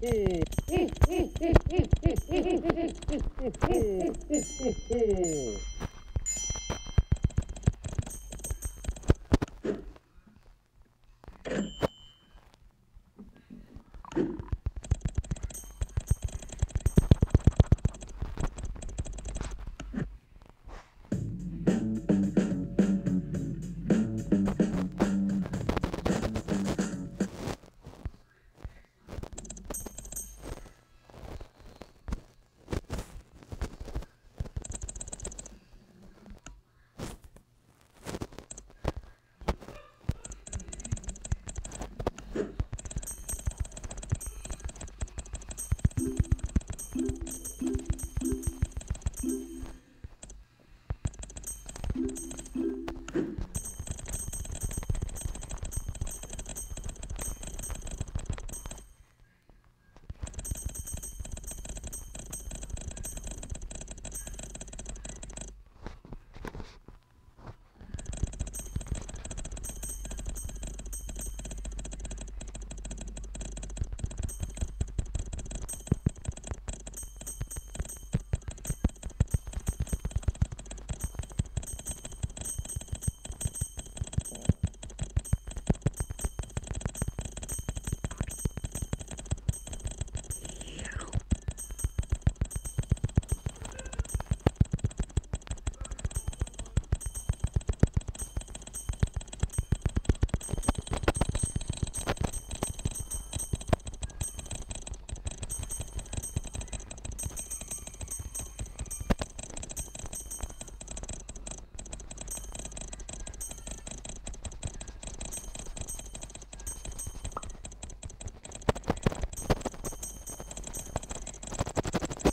Hey!